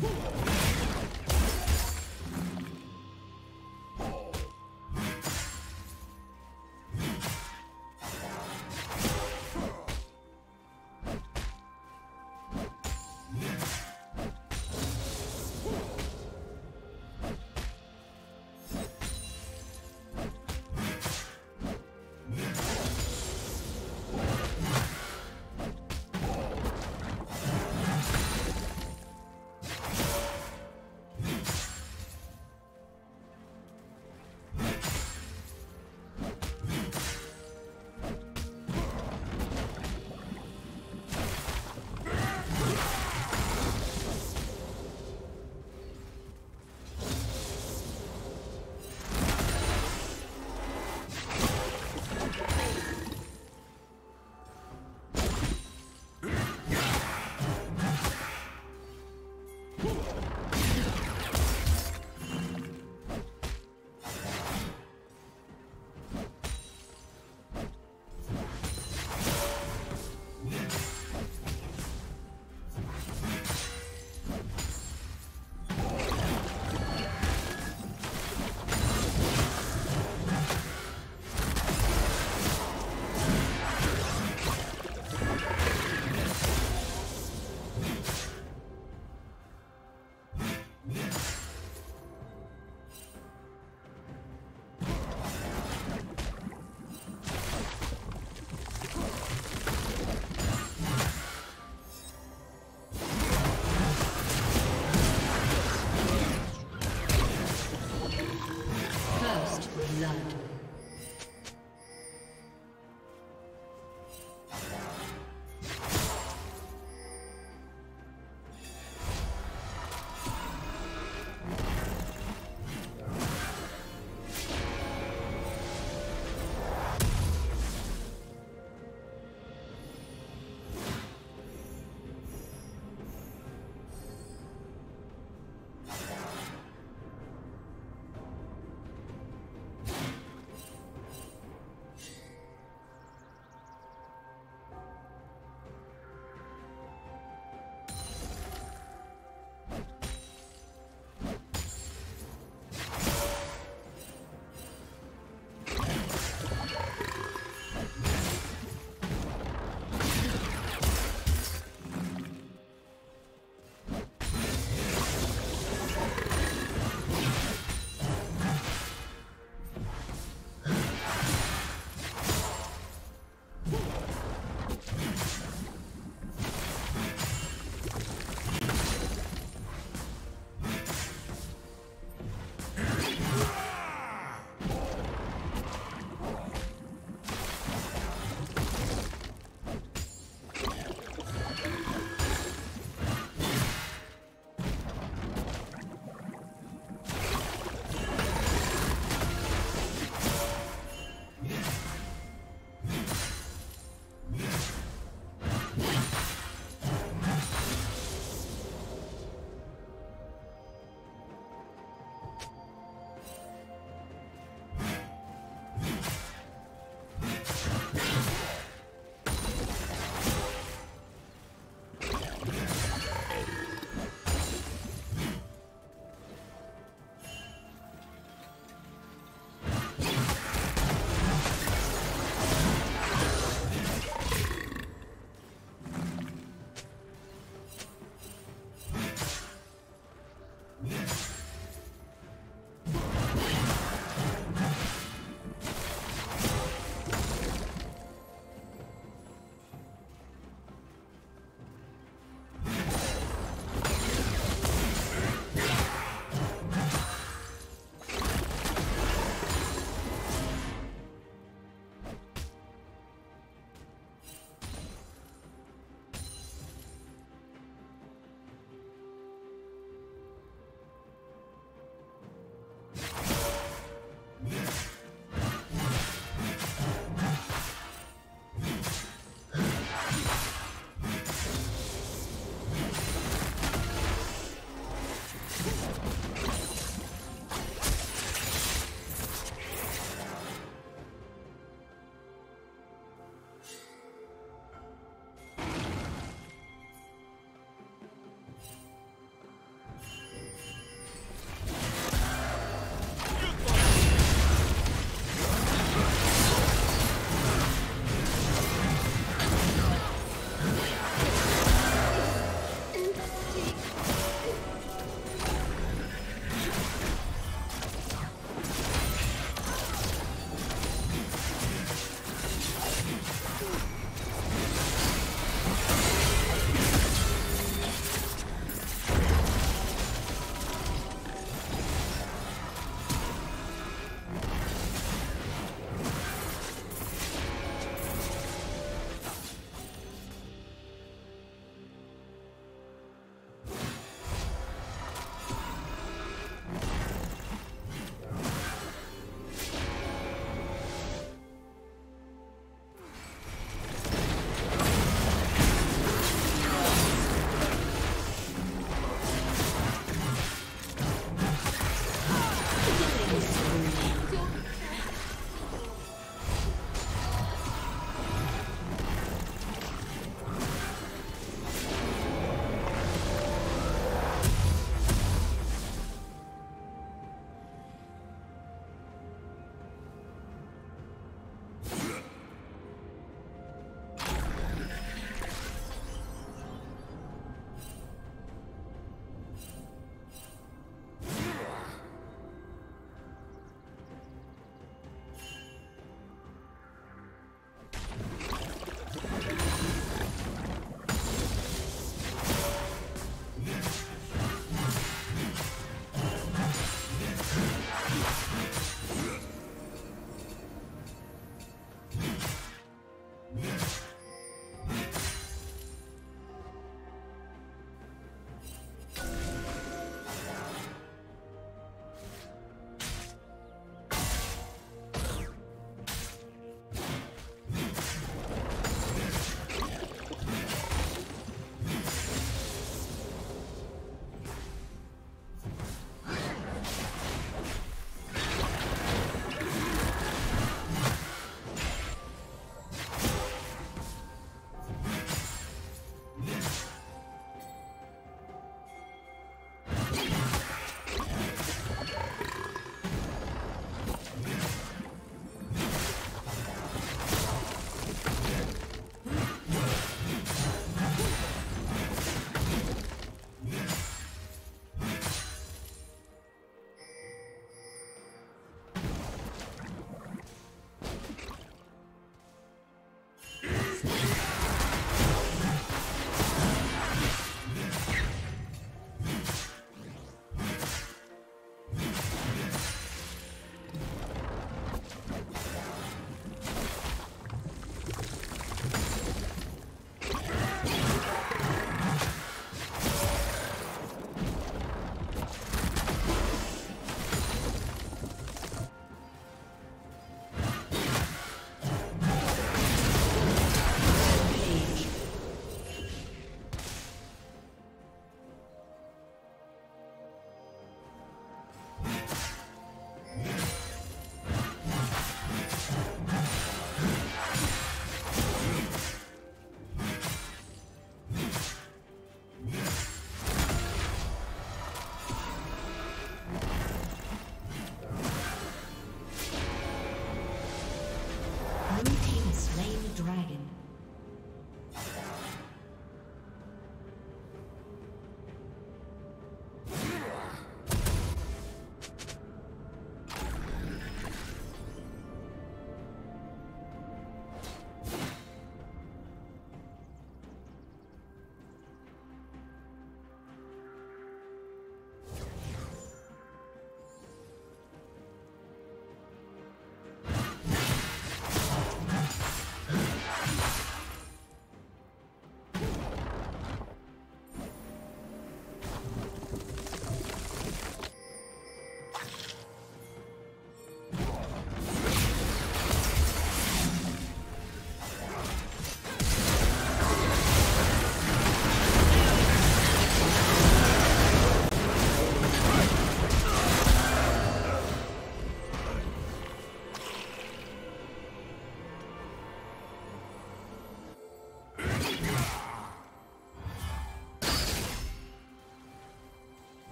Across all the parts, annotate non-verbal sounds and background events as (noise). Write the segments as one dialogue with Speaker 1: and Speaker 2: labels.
Speaker 1: Whoa.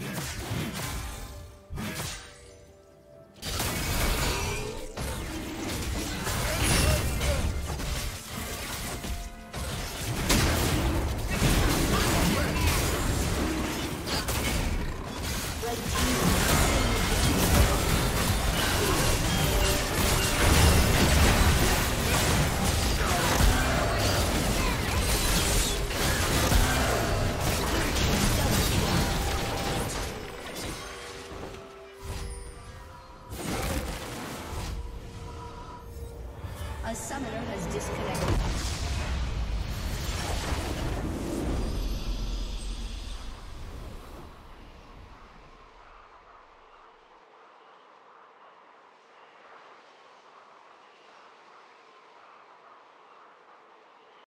Speaker 2: Yeah. (laughs)